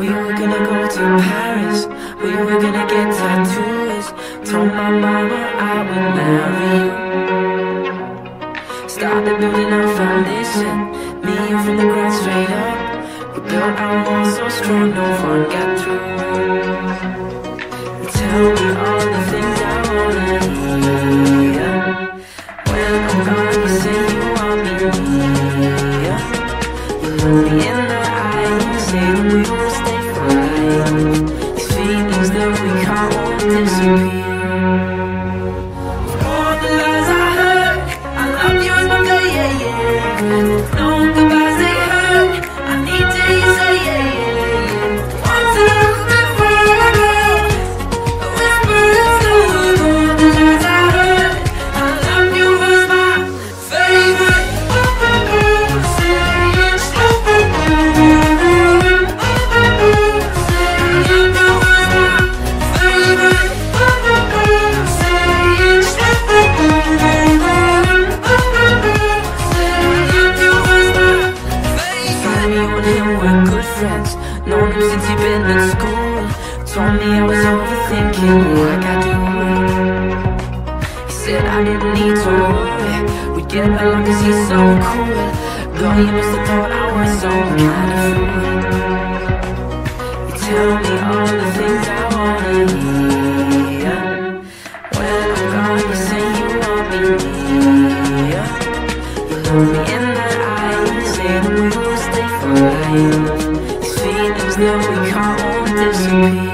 We were gonna go to Paris. We were gonna get tattoos. Told my mama I would marry you. Started building our foundation. Me and from the ground straight up. We built our walls so strong, no one got through. Tell me all the things I wanna hear. When I'm gone, you say you want me. You in the Known him since he'd been in school Told me I was overthinking like I do He said I didn't need to worry. We'd get along cause he's so cool Though he must have thought I was some kind of fool. You tell me all the things I wanna hear. When I'm gone you say you want me near. You love me in the eyes And we'll stay for we can't all disappear.